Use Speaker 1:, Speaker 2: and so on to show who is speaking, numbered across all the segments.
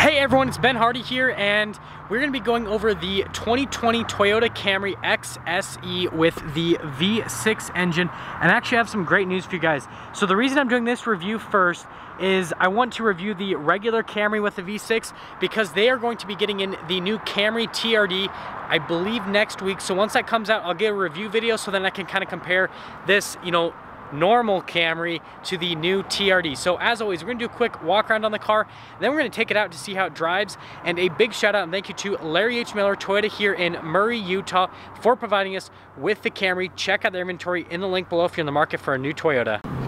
Speaker 1: Hey everyone, it's Ben Hardy here and we're gonna be going over the 2020 Toyota Camry XSE with the V6 engine and I actually have some great news for you guys. So the reason I'm doing this review first is I want to review the regular Camry with the V6 because they are going to be getting in the new Camry TRD I believe next week. So once that comes out, I'll get a review video so then I can kind of compare this, you know, normal Camry to the new TRD. So as always, we're gonna do a quick walk around on the car, then we're gonna take it out to see how it drives. And a big shout out and thank you to Larry H. Miller Toyota here in Murray, Utah for providing us with the Camry. Check out their inventory in the link below if you're in the market for a new Toyota.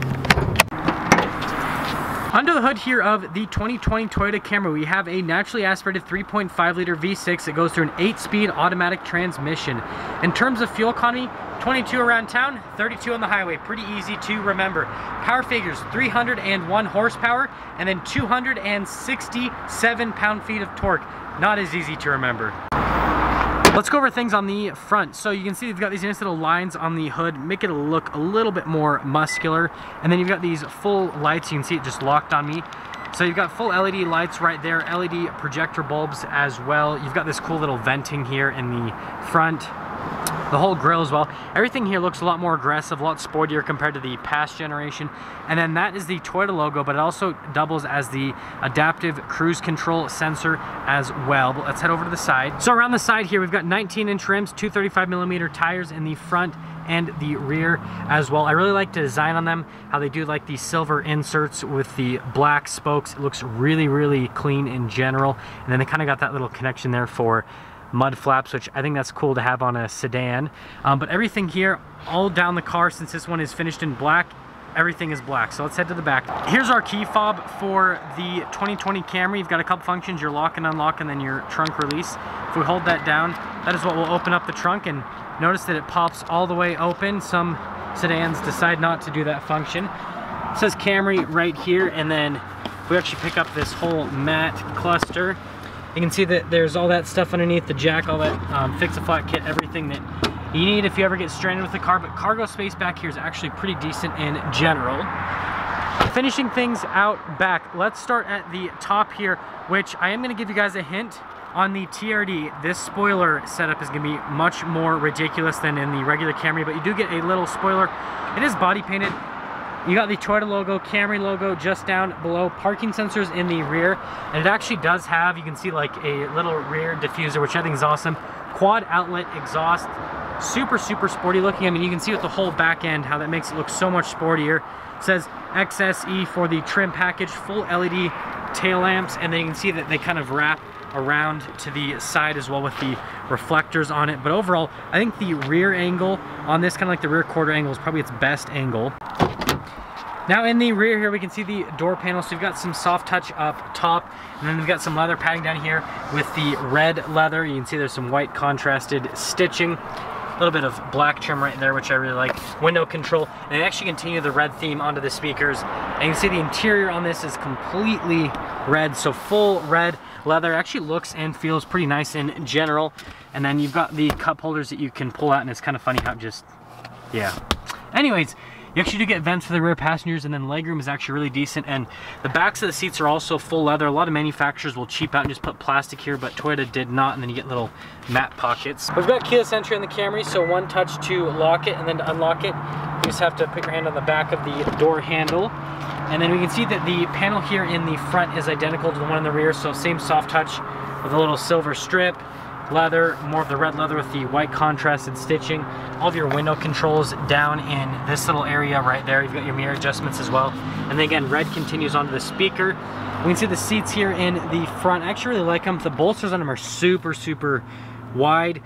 Speaker 1: Under the hood here of the 2020 Toyota Camry, we have a naturally aspirated 3.5 liter V6 that goes through an 8-speed automatic transmission. In terms of fuel economy, 22 around town, 32 on the highway. Pretty easy to remember. Power figures, 301 horsepower, and then 267 pound-feet of torque. Not as easy to remember. Let's go over things on the front. So you can see they've got these nice little lines on the hood, make it look a little bit more muscular. And then you've got these full lights, you can see it just locked on me. So you've got full LED lights right there, LED projector bulbs as well. You've got this cool little venting here in the front the whole grill as well. Everything here looks a lot more aggressive, a lot sportier compared to the past generation. And then that is the Toyota logo, but it also doubles as the adaptive cruise control sensor as well. But let's head over to the side. So around the side here, we've got 19 inch rims, 235 millimeter tires in the front and the rear as well. I really like the design on them, how they do like the silver inserts with the black spokes. It looks really, really clean in general. And then they kind of got that little connection there for mud flaps, which I think that's cool to have on a sedan. Um, but everything here, all down the car, since this one is finished in black, everything is black. So let's head to the back. Here's our key fob for the 2020 Camry. You've got a couple functions, your lock and unlock and then your trunk release. If we hold that down, that is what will open up the trunk and notice that it pops all the way open. Some sedans decide not to do that function. It says Camry right here and then we actually pick up this whole mat cluster you can see that there's all that stuff underneath the jack, all that um, fix-a-flat kit, everything that you need if you ever get stranded with the car. But cargo space back here is actually pretty decent in general. Finishing things out back, let's start at the top here, which I am going to give you guys a hint on the TRD, this spoiler setup is going to be much more ridiculous than in the regular Camry, but you do get a little spoiler. It is body painted. You got the Toyota logo, Camry logo just down below, parking sensors in the rear, and it actually does have, you can see like a little rear diffuser, which I think is awesome. Quad outlet exhaust, super, super sporty looking. I mean, you can see with the whole back end how that makes it look so much sportier. It says XSE for the trim package, full LED tail lamps, and then you can see that they kind of wrap around to the side as well with the reflectors on it. But overall, I think the rear angle on this, kind of like the rear quarter angle, is probably its best angle. Now in the rear here, we can see the door panel. So you've got some soft touch up top, and then we've got some leather padding down here with the red leather. You can see there's some white contrasted stitching. A little bit of black trim right there, which I really like. Window control, and they actually continue the red theme onto the speakers. And you can see the interior on this is completely red, so full red leather. Actually looks and feels pretty nice in general. And then you've got the cup holders that you can pull out, and it's kind of funny how it just, yeah. Anyways, you actually do get vents for the rear passengers and then legroom is actually really decent and the backs of the seats are also full leather. A lot of manufacturers will cheap out and just put plastic here but Toyota did not and then you get little mat pockets. We've got keyless entry in the Camry so one touch to lock it and then to unlock it you just have to put your hand on the back of the door handle and then we can see that the panel here in the front is identical to the one in the rear so same soft touch with a little silver strip leather, more of the red leather with the white contrasted stitching. All of your window controls down in this little area right there. You've got your mirror adjustments as well. And then again, red continues onto the speaker. We can see the seats here in the front. I actually really like them. The bolsters on them are super, super wide.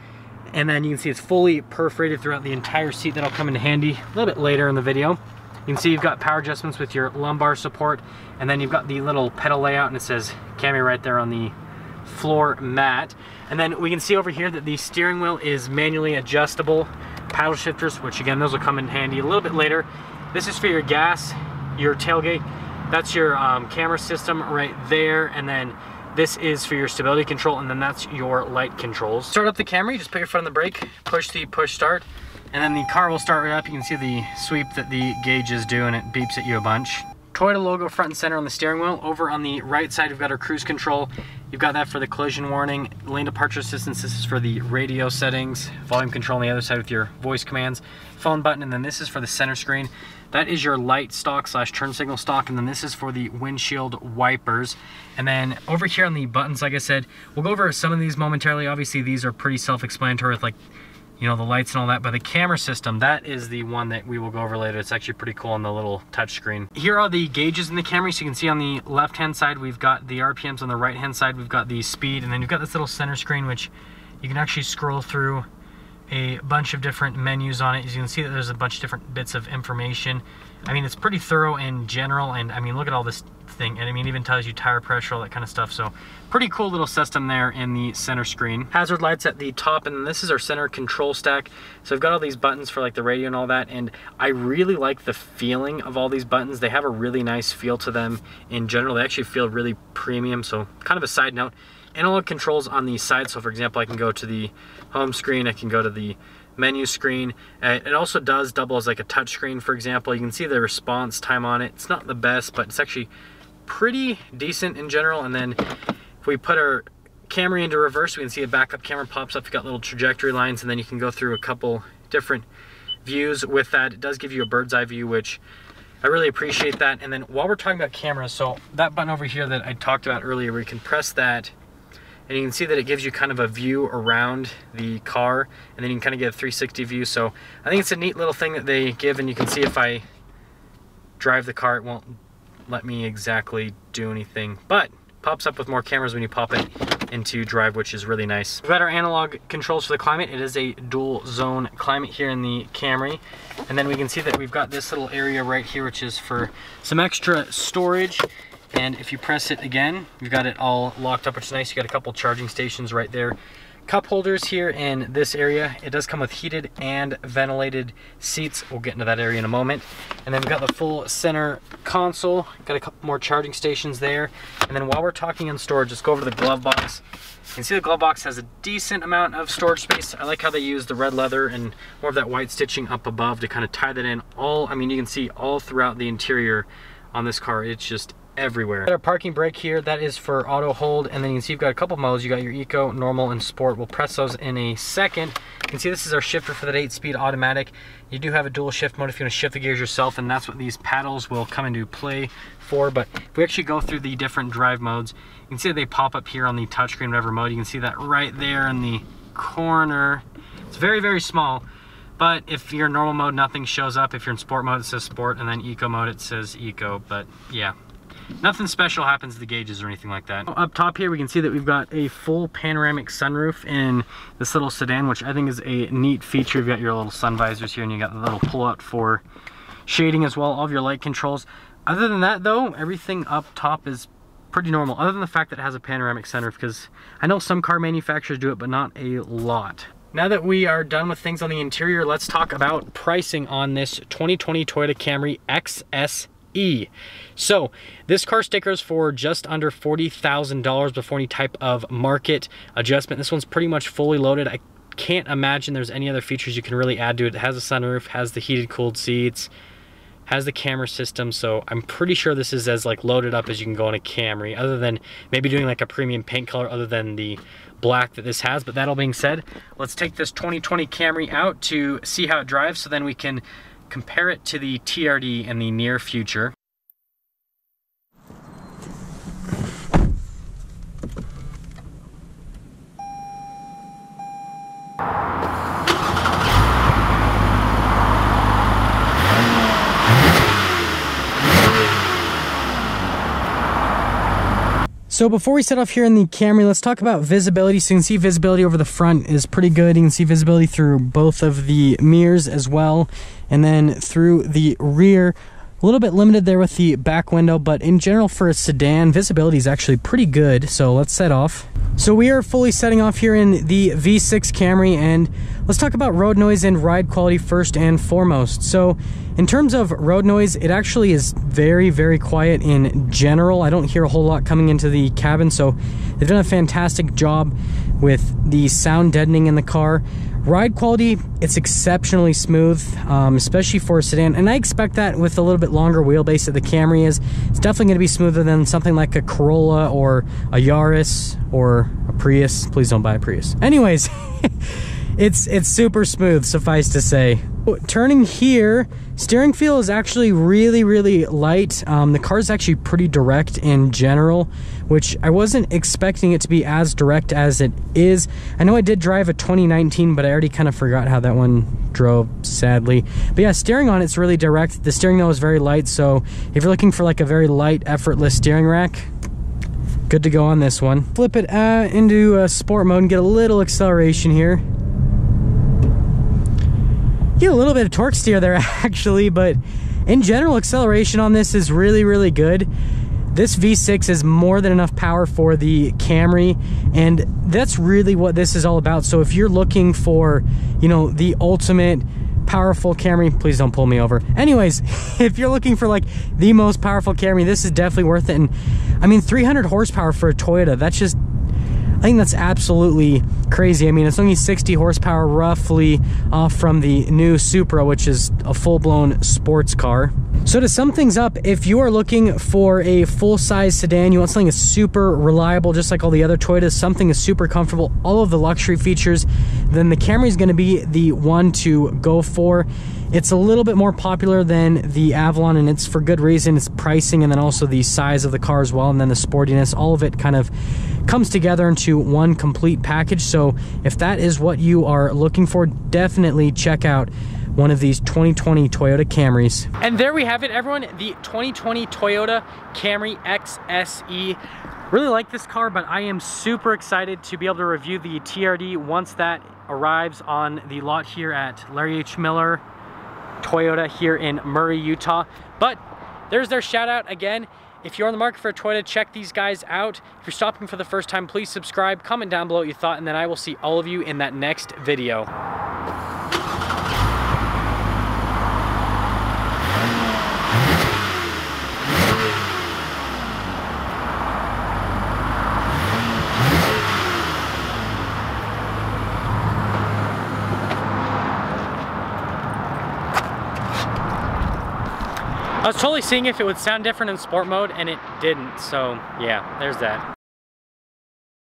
Speaker 1: And then you can see it's fully perforated throughout the entire seat. That'll come in handy a little bit later in the video. You can see you've got power adjustments with your lumbar support, and then you've got the little pedal layout, and it says Camry right there on the floor mat. And then we can see over here that the steering wheel is manually adjustable paddle shifters, which again, those will come in handy a little bit later. This is for your gas, your tailgate. That's your um, camera system right there. And then this is for your stability control, and then that's your light controls. Start up the Camry, just put your foot on the brake, push the push start, and then the car will start right up. You can see the sweep that the gauges do, and it beeps at you a bunch. Toyota logo front and center on the steering wheel. Over on the right side, we've got our cruise control. You've got that for the collision warning, lane departure assistance. This is for the radio settings, volume control on the other side with your voice commands, phone button, and then this is for the center screen. That is your light stalk slash turn signal stalk, and then this is for the windshield wipers. And then over here on the buttons, like I said, we'll go over some of these momentarily. Obviously, these are pretty self-explanatory with like you know, the lights and all that, but the camera system, that is the one that we will go over later. It's actually pretty cool on the little touchscreen. Here are the gauges in the camera. So you can see on the left-hand side, we've got the RPMs. On the right-hand side, we've got the speed. And then you've got this little center screen, which you can actually scroll through a bunch of different menus on it. As you can see that there's a bunch of different bits of information. I mean, it's pretty thorough in general. And I mean, look at all this thing. And I mean, even tells you tire pressure, all that kind of stuff. So pretty cool little system there in the center screen. Hazard lights at the top, and this is our center control stack. So I've got all these buttons for like the radio and all that, and I really like the feeling of all these buttons. They have a really nice feel to them in general. They actually feel really premium. So kind of a side note, analog controls on the side. So for example, I can go to the home screen, I can go to the menu screen. Uh, it also does double as like a touch screen, for example. You can see the response time on it. It's not the best, but it's actually pretty decent in general. And then if we put our Camry into reverse, we can see a backup camera pops up. You've got little trajectory lines, and then you can go through a couple different views with that. It does give you a bird's eye view, which I really appreciate that. And then while we're talking about cameras, so that button over here that I talked about earlier, we can press that and you can see that it gives you kind of a view around the car and then you can kind of get a 360 view so I think it's a neat little thing that they give and you can see if I drive the car it won't let me exactly do anything but pops up with more cameras when you pop it into drive which is really nice. We've got our analog controls for the climate. It is a dual zone climate here in the Camry and then we can see that we've got this little area right here which is for some extra storage and if you press it again, you've got it all locked up, which is nice. You got a couple charging stations right there. Cup holders here in this area. It does come with heated and ventilated seats. We'll get into that area in a moment. And then we've got the full center console. Got a couple more charging stations there. And then while we're talking in storage, let's go over to the glove box. You can see the glove box has a decent amount of storage space. I like how they use the red leather and more of that white stitching up above to kind of tie that in all, I mean, you can see all throughout the interior on this car. It's just everywhere. Got our parking brake here, that is for auto hold, and then you can see you've got a couple modes. You got your eco, normal, and sport. We'll press those in a second. You can see this is our shifter for that 8-speed automatic. You do have a dual shift mode if you want to shift the gears yourself, and that's what these paddles will come into play for. But if we actually go through the different drive modes, you can see they pop up here on the touchscreen, whatever mode. You can see that right there in the corner. It's very, very small. But if you're in normal mode, nothing shows up. If you're in sport mode, it says sport, and then eco mode, it says eco. But yeah, Nothing special happens to the gauges or anything like that. Up top here, we can see that we've got a full panoramic sunroof in this little sedan, which I think is a neat feature. You've got your little sun visors here and you got the little pull out for shading as well, all of your light controls. Other than that though, everything up top is pretty normal, other than the fact that it has a panoramic sunroof, because I know some car manufacturers do it, but not a lot. Now that we are done with things on the interior, let's talk about pricing on this 2020 Toyota Camry XS E. So this car stickers for just under $40,000 before any type of market adjustment. This one's pretty much fully loaded. I can't imagine there's any other features you can really add to it. It has a sunroof, has the heated cooled seats, has the camera system, so I'm pretty sure this is as like loaded up as you can go on a Camry, other than maybe doing like a premium paint color other than the black that this has. But that all being said, let's take this 2020 Camry out to see how it drives so then we can compare it to the TRD in the near future. So before we set off here in the Camry, let's talk about visibility. So you can see visibility over the front is pretty good. You can see visibility through both of the mirrors as well. And then through the rear, a little bit limited there with the back window, but in general for a sedan, visibility is actually pretty good. So let's set off. So we are fully setting off here in the V6 Camry and let's talk about road noise and ride quality first and foremost. So In terms of road noise, it actually is very, very quiet in general. I don't hear a whole lot coming into the cabin, so they've done a fantastic job with the sound deadening in the car. Ride quality, it's exceptionally smooth, um, especially for a sedan. And I expect that with a little bit longer wheelbase that the Camry is. It's definitely going to be smoother than something like a Corolla or a Yaris or a Prius. Please don't buy a Prius. Anyways, it's, it's super smooth, suffice to say. Turning here, steering feel is actually really, really light. Um, the car is actually pretty direct in general, which I wasn't expecting it to be as direct as it is. I know I did drive a 2019, but I already kind of forgot how that one drove, sadly. But yeah, steering on it's really direct. The steering though is very light, so if you're looking for like a very light, effortless steering rack, good to go on this one. Flip it uh, into a sport mode and get a little acceleration here get a little bit of torque steer there actually, but in general, acceleration on this is really, really good. This V6 is more than enough power for the Camry, and that's really what this is all about. So if you're looking for, you know, the ultimate powerful Camry, please don't pull me over. Anyways, if you're looking for like the most powerful Camry, this is definitely worth it. And I mean, 300 horsepower for a Toyota, that's just think that's absolutely crazy. I mean, it's only 60 horsepower roughly off from the new Supra, which is a full-blown sports car. So to sum things up, if you are looking for a full-size sedan, you want something that's super reliable, just like all the other Toyotas, something is super comfortable, all of the luxury features, then the Camry is going to be the one to go for. It's a little bit more popular than the Avalon, and it's for good reason. It's pricing, and then also the size of the car as well, and then the sportiness. All of it kind of comes together into one complete package. So if that is what you are looking for, definitely check out one of these 2020 Toyota Camrys. And there we have it, everyone. The 2020 Toyota Camry XSE. Really like this car, but I am super excited to be able to review the TRD once that arrives on the lot here at Larry H. Miller Toyota here in Murray, Utah. But there's their shout out again. If you're on the market for a Toyota, check these guys out. If you're stopping for the first time, please subscribe, comment down below what you thought, and then I will see all of you in that next video. I was totally seeing if it would sound different in sport mode and it didn't. So yeah, there's that.